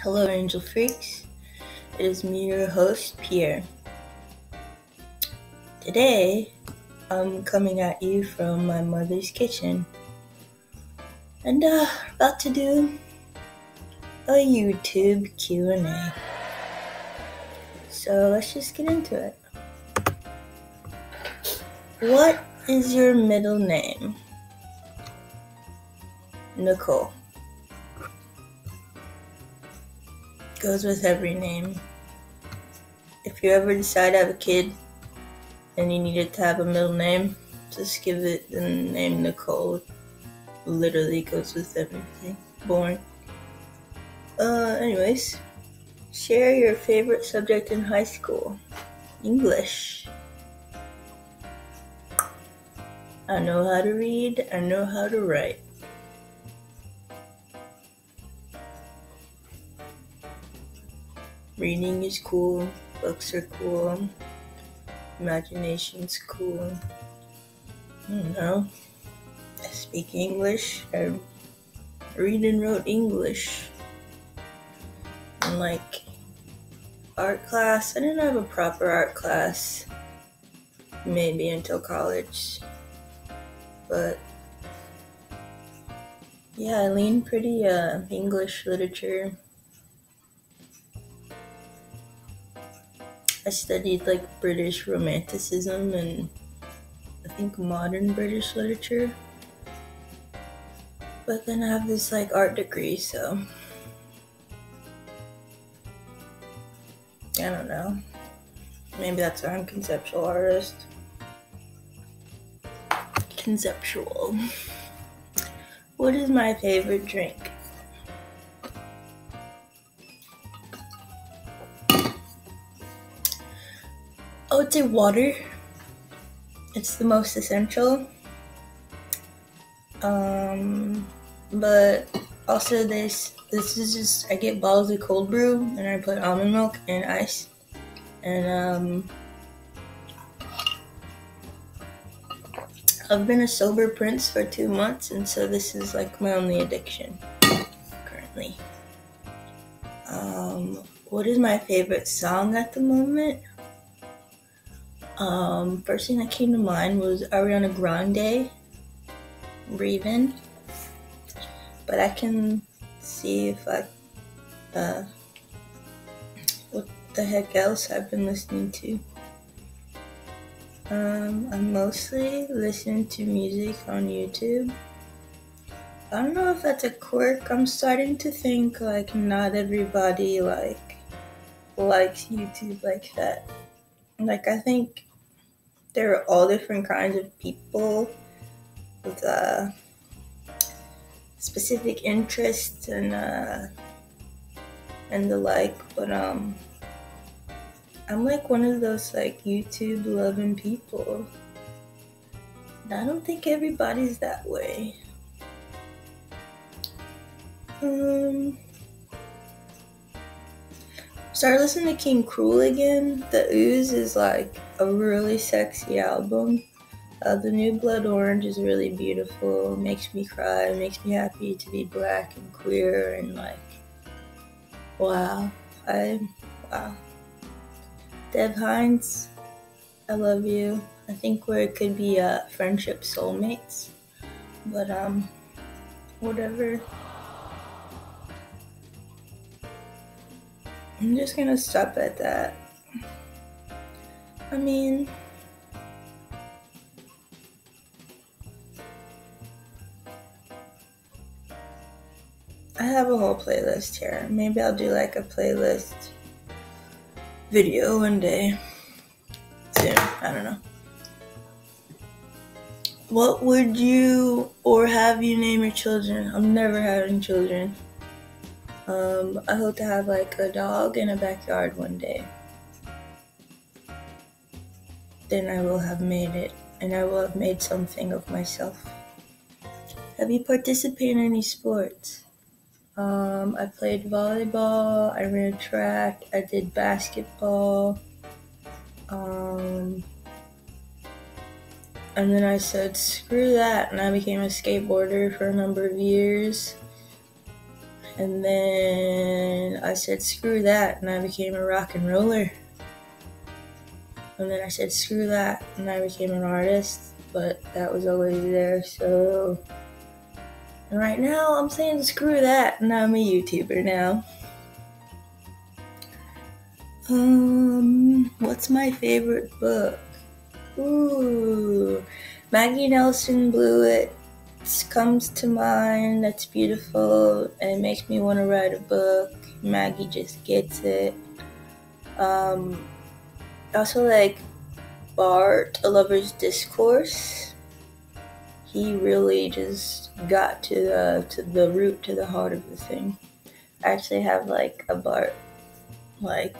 Hello, Angel Freaks. It is me, your host, Pierre. Today, I'm coming at you from my mother's kitchen and uh, about to do a YouTube Q&A. So let's just get into it. What is your middle name? Nicole. Goes with every name. If you ever decide to have a kid and you needed to have a middle name, just give it the name Nicole. Literally goes with everything. Born. Uh, anyways, share your favorite subject in high school. English. I know how to read, I know how to write. Reading is cool, books are cool, imagination's cool. I don't know. I speak English, I read and wrote English. And like art class, I didn't have a proper art class maybe until college. But yeah, I lean pretty uh English literature. I studied like British Romanticism and I think modern British literature. But then I have this like art degree, so I don't know. Maybe that's why I'm conceptual artist. Conceptual. What is my favorite drink? Would say water. It's the most essential. Um, but also this this is just I get bottles of cold brew and I put almond milk and ice, and um, I've been a sober prince for two months, and so this is like my only addiction currently. Um, what is my favorite song at the moment? Um, first thing that came to mind was Ariana Grande, Breathing. But I can see if I, uh, what the heck else I've been listening to. Um, I mostly listen to music on YouTube. I don't know if that's a quirk. I'm starting to think like not everybody like likes YouTube like that. Like I think there are all different kinds of people with uh, specific interests and uh, and the like. But um, I'm like one of those like YouTube loving people. And I don't think everybody's that way. Um, started listening to King Krule again. The OOZ is like a really sexy album. Uh, the new Blood Orange is really beautiful. It makes me cry. It makes me happy to be black and queer and like, wow. I, wow. Dev Hynes, I love you. I think we could be uh, friendship soulmates, but um, whatever. I'm just gonna stop at that. I mean, I have a whole playlist here. Maybe I'll do like a playlist video one day. Soon. I don't know. What would you or have you name your children? I'm never having children. Um, I hope to have like a dog in a backyard one day. Then I will have made it, and I will have made something of myself. Have you participated in any sports? Um, I played volleyball, I ran track, I did basketball. Um, and then I said, screw that, and I became a skateboarder for a number of years. And then I said, screw that, and I became a rock and roller. And then I said, screw that, and I became an artist, but that was always there, so. And right now, I'm saying screw that, and I'm a YouTuber now. Um, what's my favorite book? Ooh, Maggie Nelson Bluets comes to mind. That's beautiful, and it makes me want to write a book. Maggie just gets it. Um, also like Barthes, A Lover's Discourse. He really just got to the to the root, to the heart of the thing. I actually have like a Barthes like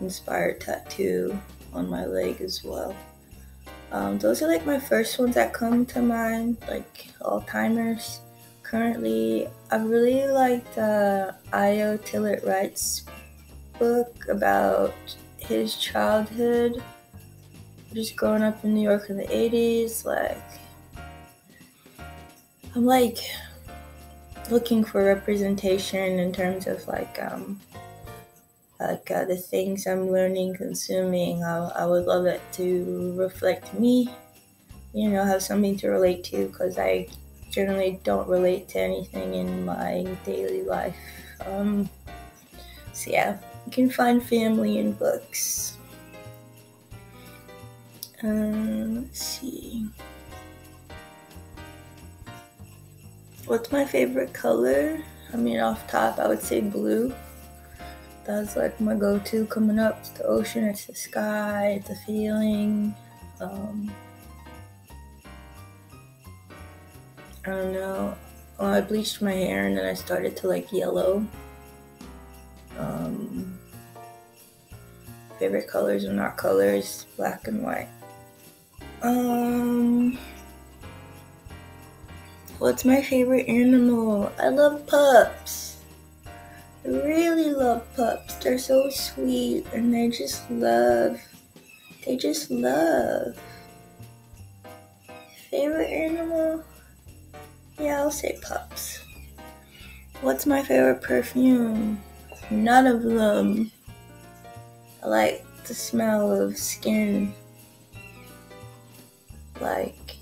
inspired tattoo on my leg as well. Um, those are like my first ones that come to mind, like all timers. Currently, I really liked uh, iO Tillett Wright's book about his childhood, just growing up in New York in the 80s. Like, I'm like looking for representation in terms of like um, like uh, the things I'm learning, consuming. I, I would love it to reflect me, you know, have something to relate to because I generally don't relate to anything in my daily life. Um, so, yeah, you can find family in books. Um, let's see. What's my favorite color? I mean, off top, I would say blue. That's like my go-to coming up. It's the ocean, it's the sky, it's a feeling. Um, I don't know. Well, I bleached my hair and then I started to like yellow. Favorite colors are not colors, black and white. Um, what's my favorite animal? I love pups. I really love pups. They're so sweet and they just love. They just love. Favorite animal? Yeah, I'll say pups. What's my favorite perfume? None of them. I like the smell of skin. Like,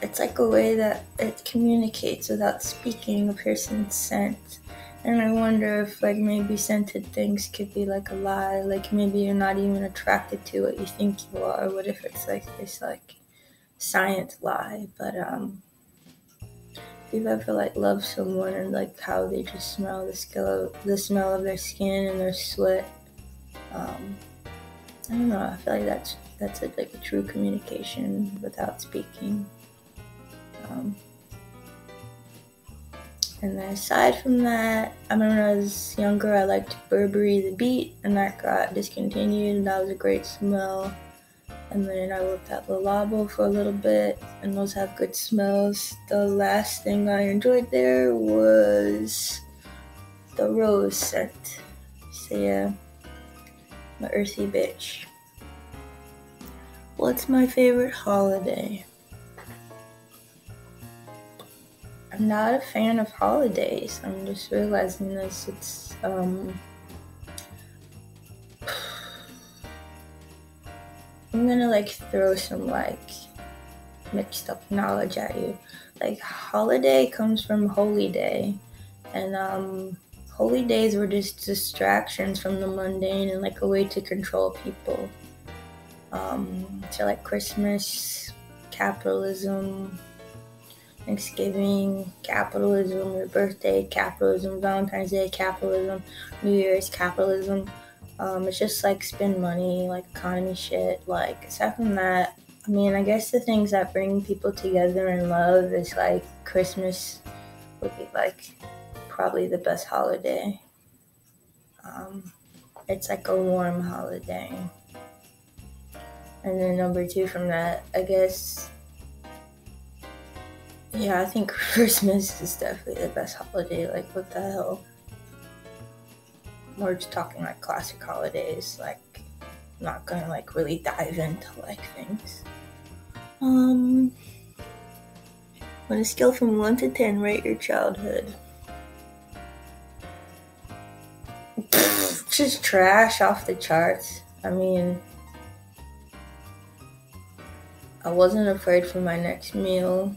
it's like a way that it communicates without speaking a person's scent. And I wonder if like maybe scented things could be like a lie. Like maybe you're not even attracted to what you think you are. What if it's like this like science lie? But um you've ever like loved someone and like how they just smell the skill the smell of their skin and their sweat. Um I don't know, I feel like that's that's a, like a true communication without speaking. Um, and then aside from that, I remember when I was younger, I liked Burberry the Beat, and that got discontinued, and that was a great smell. And then I worked at Le Labo for a little bit, and those have good smells. The last thing I enjoyed there was the rose scent. So yeah, my earthy bitch. What's my favorite holiday? I'm not a fan of holidays. I'm just realizing this. It's um I'm gonna like throw some like mixed up knowledge at you. Like holiday comes from holy day. And um holy days were just distractions from the mundane and like a way to control people. Um so like Christmas, capitalism, Thanksgiving, capitalism, your birthday, capitalism, Valentine's Day, capitalism, New Year's, capitalism. Um, it's just like spend money, like economy shit. Like aside from that, I mean, I guess the things that bring people together in love is like Christmas would be like probably the best holiday. Um, it's like a warm holiday. And then number two from that, I guess yeah, I think Christmas is definitely the best holiday. Like, what the hell? We're just talking like classic holidays. Like, not gonna like really dive into like things. Um, On a scale from 1 to 10, rate your childhood. Just trash off the charts. I mean, I wasn't afraid for my next meal.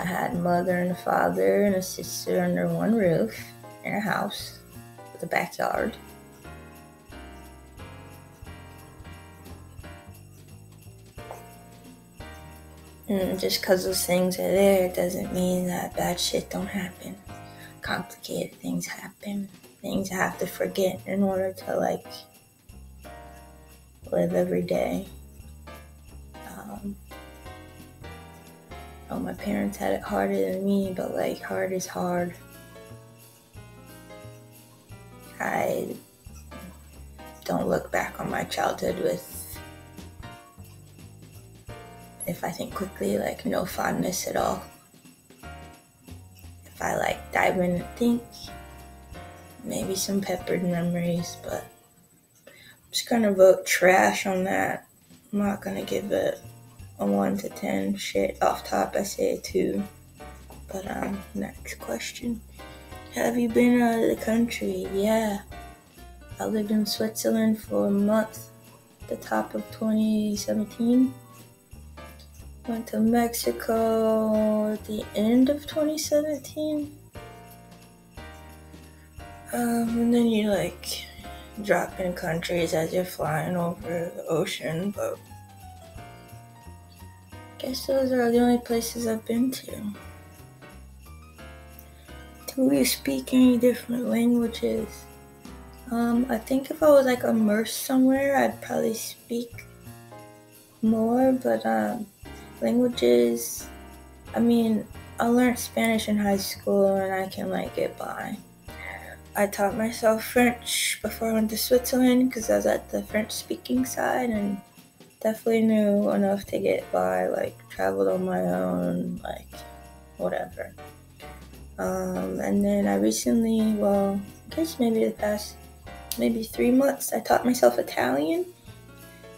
I had mother and a father and a sister under one roof in a house with a backyard. And just because those things are there doesn't mean that bad shit don't happen. Complicated things happen. Things I have to forget in order to like live every day. Oh, my parents had it harder than me, but like hard is hard. I don't look back on my childhood with if I think quickly, like no fondness at all. If I like dive in and think, maybe some peppered memories, but I'm just gonna vote trash on that. I'm not gonna give it a one to ten. Shit, off top, I say a two. But um, next question: Have you been out of the country? Yeah, I lived in Switzerland for a month. The top of 2017. Went to Mexico at the end of 2017. Um, and then you like drop in countries as you're flying over the ocean, but guess those are the only places I've been to. Do you speak any different languages? Um, I think if I was like immersed somewhere, I'd probably speak more, but um, languages, I mean, I learned Spanish in high school and I can like get by. I taught myself French before I went to Switzerland because I was at the French speaking side and definitely knew enough to get by, like traveled on my own, like whatever. Um, and then I recently, well, I guess maybe the past maybe three months, I taught myself Italian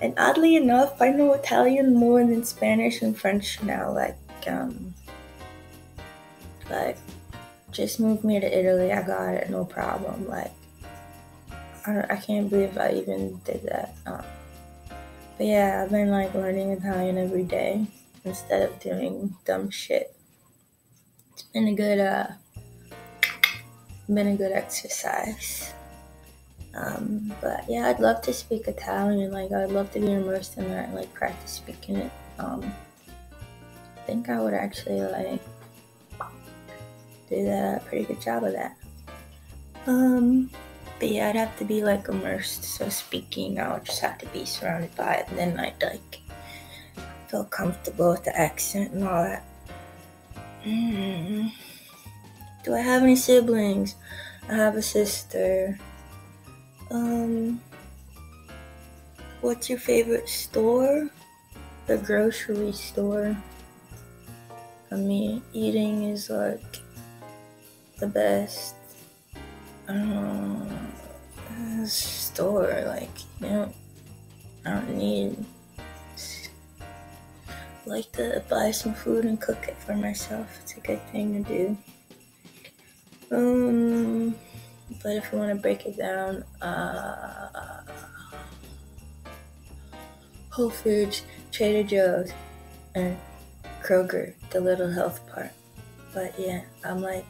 and oddly enough, I know Italian more than Spanish and French now. Like, um, like, just move me to Italy. I got it, no problem. Like, I, I can't believe I even did that. Um, but yeah, I've been like learning Italian every day instead of doing dumb shit. It's been a good, uh, been a good exercise. Um, but yeah, I'd love to speak Italian. Like, I'd love to be immersed in that and like practice speaking it. Um, I think I would actually like do that pretty good job of that. Um, but yeah, I'd have to be like immersed. So speaking, I would just have to be surrounded by it, and then I'd like feel comfortable with the accent and all that. Mm. Do I have any siblings? I have a sister. Um, what's your favorite store? The grocery store. I mean, eating is like the best. I don't know. Store, like, you know, I don't need like to buy some food and cook it for myself. It's a good thing to do. Um, but if you want to break it down, uh, Whole Foods, Trader Joe's, and Kroger, the little health part. But yeah, I'm like,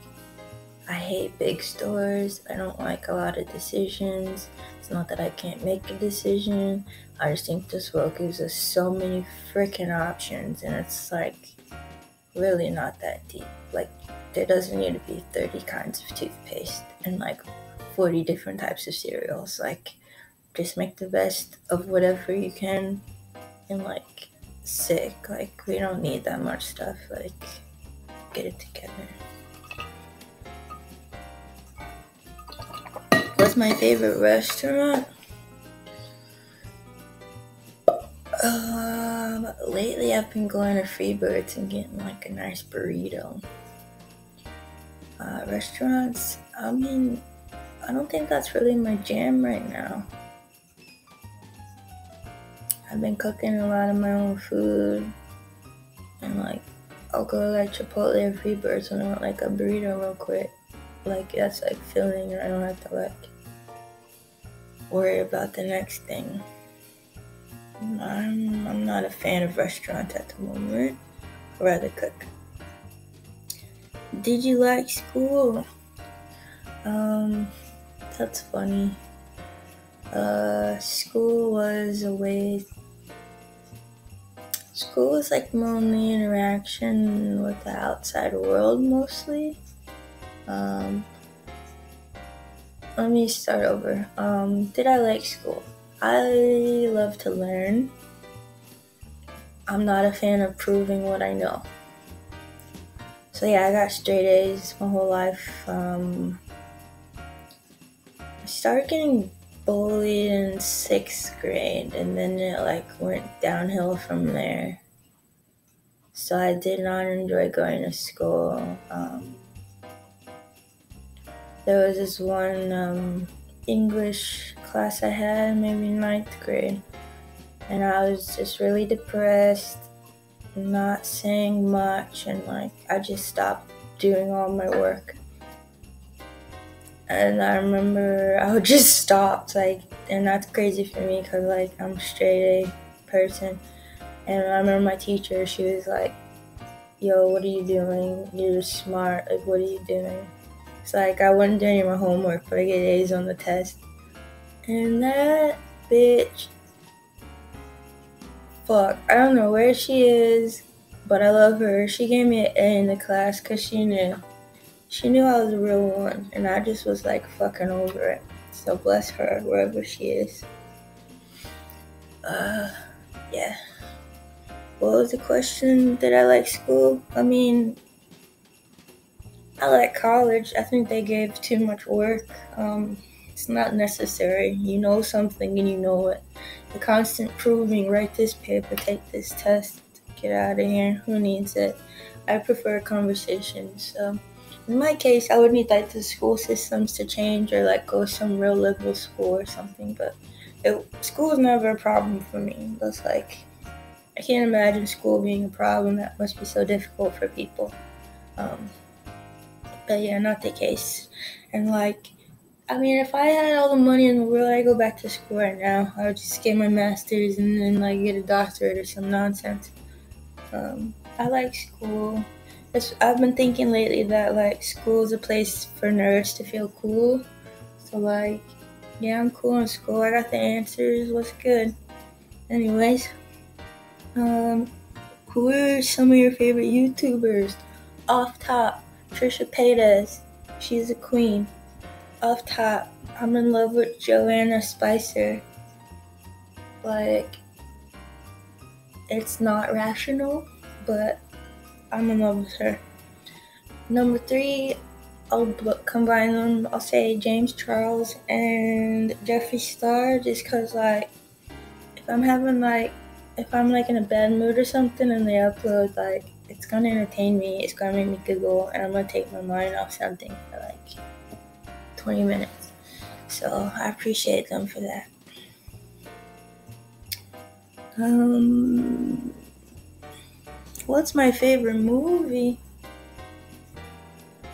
I hate big stores. I don't like a lot of decisions. It's not that I can't make a decision. I just think this world gives us so many freaking options, and it's like really not that deep. Like, there doesn't need to be 30 kinds of toothpaste and like 40 different types of cereals. Like, just make the best of whatever you can and like sick. Like, we don't need that much stuff. Like, get it together. What's my favorite restaurant? Um, lately I've been going to Freebirds and getting like a nice burrito. Uh, restaurants, I mean, I don't think that's really my jam right now. I've been cooking a lot of my own food. and like I'll go to like Chipotle or Freebirds and I want like a burrito real quick. Like that's like filling and I don't have to like worry about the next thing. I'm I'm not a fan of restaurants at the moment. I'd rather cook. Did you like school? Um that's funny. Uh school was a way school was like my only interaction with the outside world mostly. Um, let me start over. Um, did I like school? I love to learn. I'm not a fan of proving what I know. So yeah, I got straight A's my whole life. Um, I started getting bullied in sixth grade, and then it like went downhill from there. So I did not enjoy going to school. Um, there was this one um, English class I had, maybe ninth grade, and I was just really depressed, not saying much, and like I just stopped doing all my work. And I remember I would just stop, like, and that's crazy for me because like I'm straight A person. And I remember my teacher, she was like, Yo, what are you doing? You're smart. Like, what are you doing? It's like I wasn't doing my homework, but I get A's on the test. And that bitch, fuck, I don't know where she is, but I love her. She gave me an A in the class because she knew. She knew I was a real one, and I just was like fucking over it. So bless her, wherever she is. Uh, yeah. What was the question? Did I like school? I mean, I like college. I think they gave too much work. Um, it's not necessary. You know something and you know it. The constant proving, write this paper, take this test, get out of here. Who needs it? I prefer conversations. So in my case, I would need like the school systems to change or like go some real liberal school or something. But it, school is never a problem for me. That's like I can't imagine school being a problem. That must be so difficult for people. Um, but yeah, not the case. And like, I mean, if I had all the money in the world, I'd go back to school right now. I would just get my master's and then like get a doctorate or some nonsense. Um, I like school. It's, I've been thinking lately that like school is a place for nerds to feel cool. So like, yeah, I'm cool in school. I got the answers. What's good? Anyways, um, who are some of your favorite YouTubers? Off top, Trisha Paytas. She's a queen. Off top, I'm in love with Joanna Spicer. Like, it's not rational, but I'm in love with her. Number three, I'll combine them. I'll say James Charles and Jeffree Star, just cause like, if I'm having like, if I'm like in a bad mood or something, and they upload like it's gonna entertain me. It's gonna make me giggle, and I'm gonna take my mind off something for like 20 minutes. So I appreciate them for that. Um, what's my favorite movie?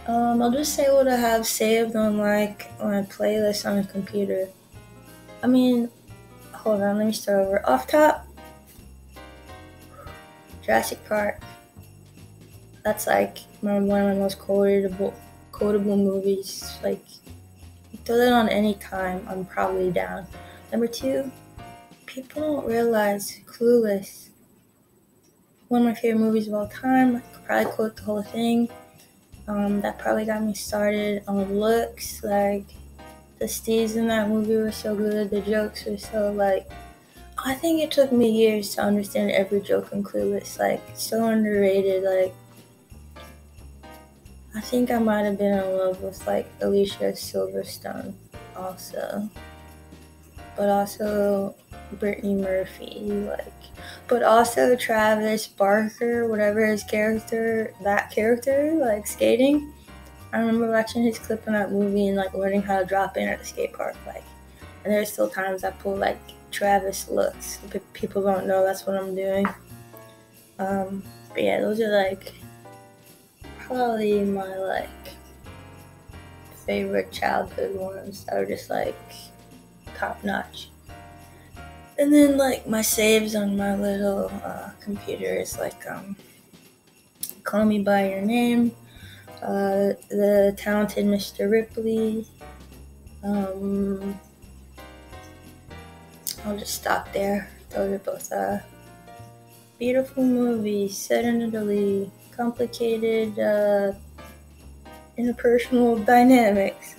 Um, I'll just say what I have saved on like my playlist on the computer. I mean, hold on, let me start over. Off top, Jurassic Park that's like one of my most quotable quotable movies. Like throw that on any time, I'm probably down. Number two, people don't realize Clueless. One of my favorite movies of all time. I could probably quote the whole thing. Um, that probably got me started on looks. Like the steez in that movie were so good. The jokes were so like. I think it took me years to understand every joke in Clueless. Like so underrated. Like I think I might have been in love with like Alicia Silverstone also. But also Brittany Murphy, like but also Travis Barker, whatever his character that character, like skating. I remember watching his clip in that movie and like learning how to drop in at the skate park, like and there's still times I pull like Travis looks. People don't know that's what I'm doing. Um, but yeah, those are like probably my like favorite childhood ones that are just like top notch. And then like my saves on my little uh, computer is like um, Call Me by Your Name, uh, The Talented Mr. Ripley. Um, I'll just stop there. Those are both uh, beautiful movies set in Italy, complicated uh, interpersonal dynamics.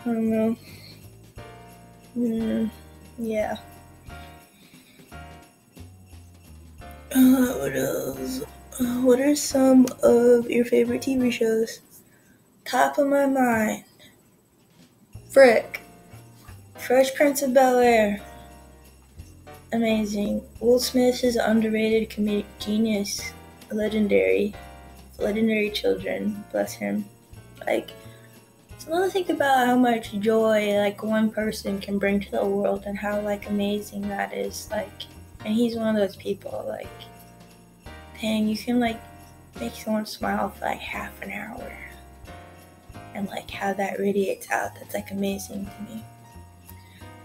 I don't know. Mm, yeah. Uh, what else? Uh, what are some of your favorite TV shows? Top of my mind. Frick. Fresh Prince of Bel Air. Amazing. Will Smith is an underrated comedic genius. Legendary. Legendary children. Bless him. Like, so to think about how much joy like one person can bring to the world and how like amazing that is. Like and he's one of those people like dang you can like make someone smile for like half an hour and like how that radiates out that's like amazing to me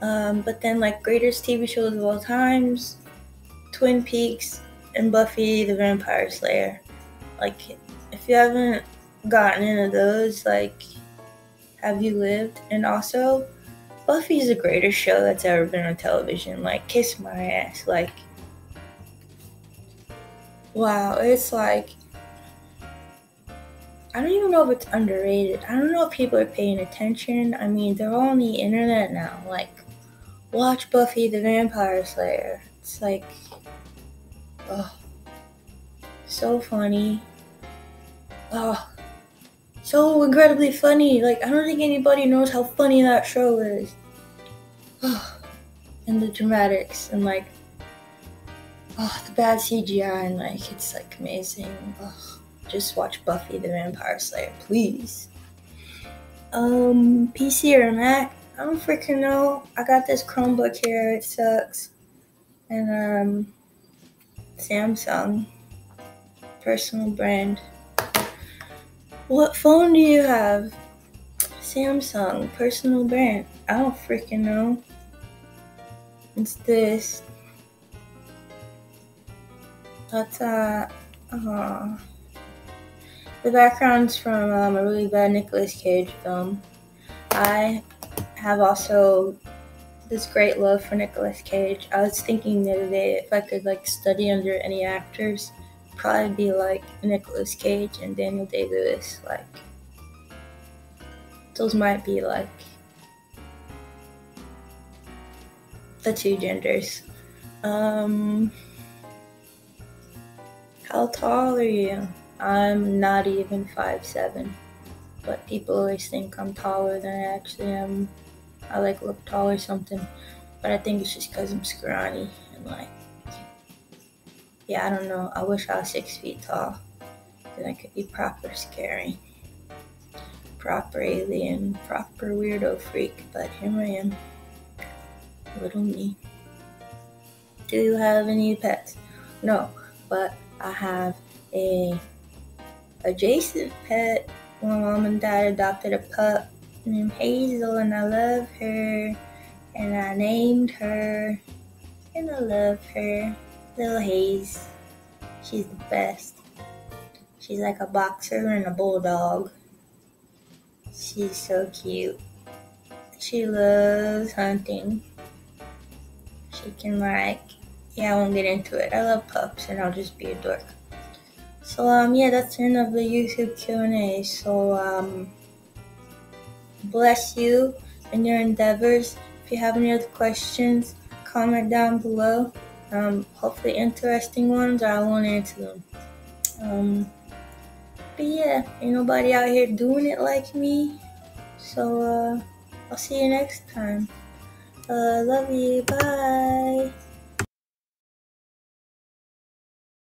um, but then like greatest tv shows of all times twin peaks and buffy the vampire slayer like if you haven't gotten into those like have you lived and also Buffy's the greatest show that's ever been on television. Like, kiss my ass. Like, wow, it's like, I don't even know if it's underrated. I don't know if people are paying attention. I mean, they're all on the internet now. Like, watch Buffy the Vampire Slayer. It's like, oh, so funny. Oh, so incredibly funny. Like I don't think anybody knows how funny that show is. Oh, and the dramatics and like oh the bad CGI and like it's like amazing. Oh, just watch Buffy the Vampire Slayer, please. Um, PC or Mac? I don't freaking know. I got this Chromebook here. It sucks. And um, Samsung, personal brand. What phone do you have? Samsung, personal brand. I don't freaking know. It's this. That's uh, uh the background's from um, a really bad Nicolas Cage film. I have also this great love for Nicolas Cage. I was thinking the other day if I could like study under any actors probably be like Nicolas Cage and Daniel Day Lewis. Like, those might be like the two genders. Um, how tall are you? I'm not even five seven, but people always think I'm taller than I actually am. I like look tall or something, but I think it's just because I'm scrawny and like yeah, I don't know. I wish I was six feet tall. Then I could be proper scary. Proper alien, proper weirdo freak, but here I am. Little me. Do you have any pets? No, but I have a adjacent pet. My mom and dad adopted a pup named Hazel, and I love her. And I named her, and I love her. Little Haze. She's the best. She's like a boxer and a bulldog. She's so cute. She loves hunting. She can like, yeah, I won't get into it. I love pups and I'll just be a dork. So um, yeah, that's the end of the YouTube Q&A. So um, bless you in your endeavors. If you have any other questions, comment down below um, hopefully interesting ones, or I won't answer them. Um, but yeah, ain't nobody out here doing it like me. So uh, I'll see you next time. Uh, love you. Bye.